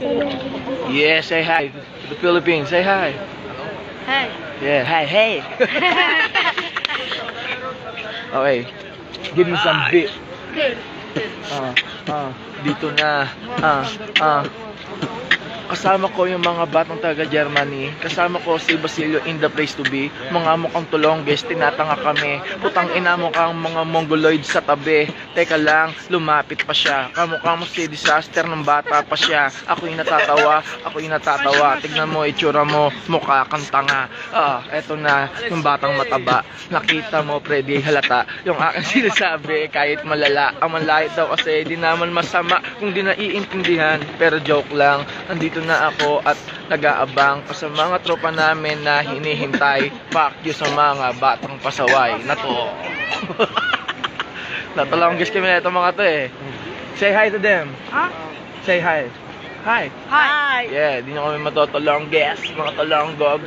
Yeah, say hi to the Philippines. Say hi. Hey. Yeah, hi, hey. okay. Give me some beat. Ah, ah, dito na. Ah, ah. Kasama ko yung mga batang taga Germany. Kasama ko si Basilio in the place to be. Mga mukhang tulongges, tinatanga kami. Putang ina mo mga mongoloid sa tabi. Teka lang, lumapit pa siya. Kamukha mo si disaster ng bata pa siya. Ako yung natatawa, ako yung natatawa. Tignan mo, itsura mo, mukha kang tanga. Ah, eto na, yung batang mataba. Nakita mo, Freddy, halata. Yung aking sinasabi, kahit malala. Ang manlait daw kasi, di naman masama kung di naiintindihan. Pero joke lang, andito na ako at nag-aabang pa sa mga tropa namin na hinihintay. Fuck you sa mga batang pasaway na to. Natalongges kami na ito mga to eh. Say hi to them. Ha? Say hi. Hi. Hi. Yeah, di nyo kami matotolongges, mga tolonggog.